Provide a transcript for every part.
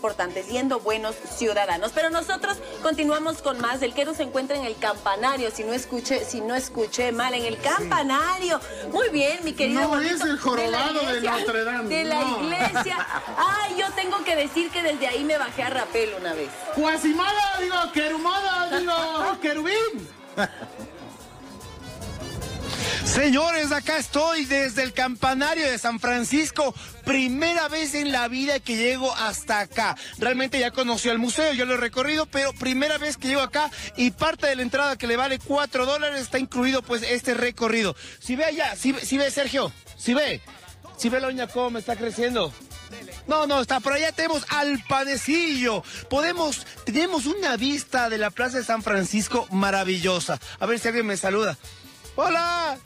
importante, siendo buenos ciudadanos. Pero nosotros continuamos con más. El Quero se encuentra en el campanario, si no escuché, si no escuché mal, en el campanario. Muy bien, mi querido. No, es el jorobado de, Notre Dame. De la iglesia. Ay, yo tengo que decir que desde ahí me bajé a rapel una vez. Cuasimada, digo, querumada, digo, querubín. Señores, acá estoy desde el campanario de San Francisco. Primera vez en la vida que llego hasta acá. Realmente ya conocí el museo, yo lo he recorrido, pero primera vez que llego acá y parte de la entrada que le vale 4 dólares está incluido pues este recorrido. Si ve allá, si, si ve Sergio, si ve, si ve la uña cómo está creciendo. No, no, está por allá tenemos al panecillo. Podemos, tenemos una vista de la Plaza de San Francisco maravillosa. A ver si alguien me saluda. Hola.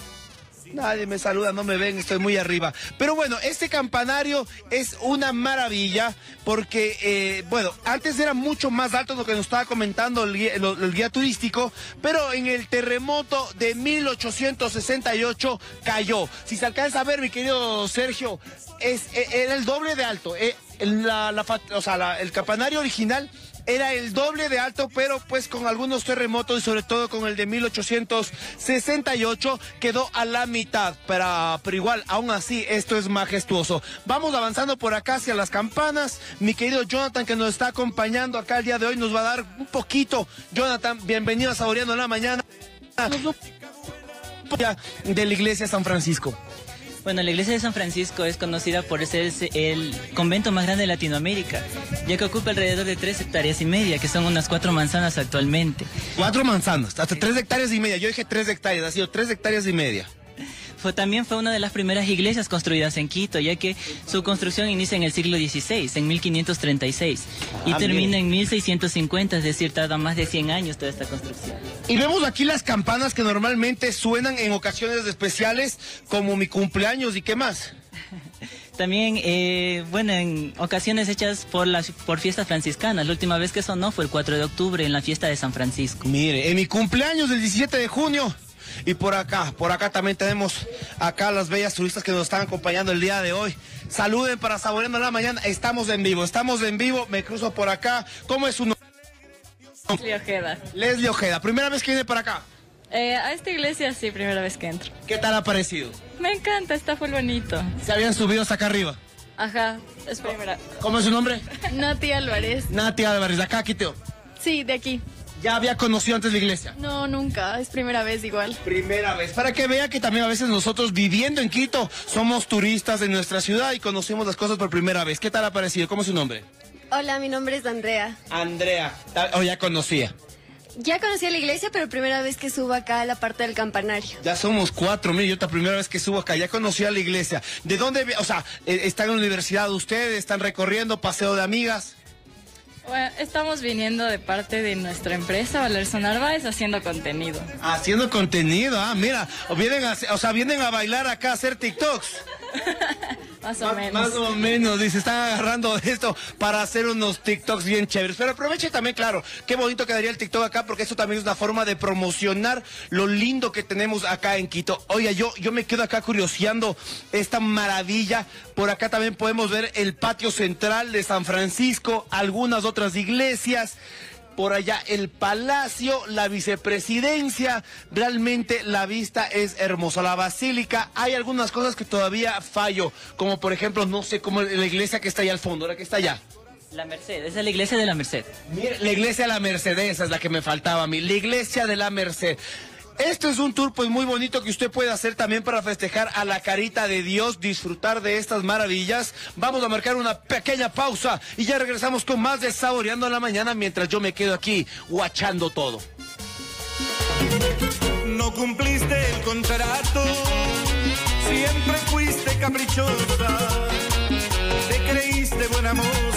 Nadie me saluda, no me ven, estoy muy arriba. Pero bueno, este campanario es una maravilla porque, eh, bueno, antes era mucho más alto lo que nos estaba comentando el guía, el guía, turístico, pero en el terremoto de 1868 cayó. Si se alcanza a ver, mi querido Sergio, es, e, era el doble de alto. Eh, la, la, o sea, la, el campanario original era el doble de alto, pero pues con algunos terremotos y sobre todo con el de 1868 quedó a la mitad. Pero, pero igual, aún así, esto es majestuoso. Vamos avanzando por acá hacia las campanas. Mi querido Jonathan, que nos está acompañando acá el día de hoy, nos va a dar un poquito. Jonathan, bienvenido a Saboreando la Mañana. De la iglesia San Francisco. Bueno, la iglesia de San Francisco es conocida por ser el convento más grande de Latinoamérica, ya que ocupa alrededor de tres hectáreas y media, que son unas cuatro manzanas actualmente. Cuatro manzanas, hasta tres hectáreas y media. Yo dije tres hectáreas, ha sido tres hectáreas y media también fue una de las primeras iglesias construidas en Quito, ya que su construcción inicia en el siglo XVI, en 1536, y ah, termina en 1650, es decir, tarda más de 100 años toda esta construcción. Y vemos aquí las campanas que normalmente suenan en ocasiones especiales, como mi cumpleaños y qué más. También, eh, bueno, en ocasiones hechas por las por fiestas franciscanas. La última vez que sonó fue el 4 de octubre en la fiesta de San Francisco. Mire, en mi cumpleaños del 17 de junio y por acá, por acá también tenemos acá las bellas turistas que nos están acompañando el día de hoy. Saluden para Saboreando la Mañana. Estamos en vivo, estamos en vivo. Me cruzo por acá. ¿Cómo es su nombre? Leslie Ojeda. Leslie Ojeda. ¿Primera vez que viene para acá? Eh, a esta iglesia sí, primera vez que entro. ¿Qué tal ha parecido? Me encanta, está muy bonito. ¿Se habían subido hasta acá arriba? Ajá, es primera. ¿Cómo es su nombre? Nati Álvarez. Nati Álvarez, ¿de acá, Quiteo? Sí, de aquí. ¿Ya había conocido antes la iglesia? No, nunca. Es primera vez igual. Primera vez. Para que vea que también a veces nosotros viviendo en Quito somos turistas de nuestra ciudad y conocemos las cosas por primera vez. ¿Qué tal ha parecido? ¿Cómo es su nombre? Hola, mi nombre es Andrea. Andrea. ¿O ya conocía? Ya conocía la iglesia, pero primera vez que subo acá a la parte del campanario. Ya somos cuatro, mil. yo la primera vez que subo acá, ya conocía la iglesia. ¿De dónde, o sea, eh, están en la universidad ustedes, están recorriendo, paseo de amigas? Bueno, estamos viniendo de parte de nuestra empresa, Valerson Narváez, haciendo contenido. Haciendo contenido, ah, mira, vienen o sea, vienen a bailar acá, a hacer TikToks. Más o menos. Más o menos, dice, están agarrando esto para hacer unos TikToks bien chéveres. Pero aproveche también, claro, qué bonito quedaría el TikTok acá, porque esto también es una forma de promocionar lo lindo que tenemos acá en Quito. Oye, yo, yo me quedo acá curioseando esta maravilla. Por acá también podemos ver el patio central de San Francisco, algunas otras iglesias por allá el palacio, la vicepresidencia, realmente la vista es hermosa. La basílica, hay algunas cosas que todavía fallo, como por ejemplo, no sé, como la iglesia que está allá al fondo, la que está allá. La Merced, esa es la iglesia de la Merced. Mire, la iglesia de la Merced, esa es la que me faltaba a mí, la iglesia de la Merced. Este es un tour pues muy bonito que usted puede hacer también para festejar a la carita de Dios, disfrutar de estas maravillas. Vamos a marcar una pequeña pausa y ya regresamos con más de Saboreando la Mañana mientras yo me quedo aquí guachando todo. No cumpliste el contrato, siempre fuiste caprichosa, te creíste buena moza.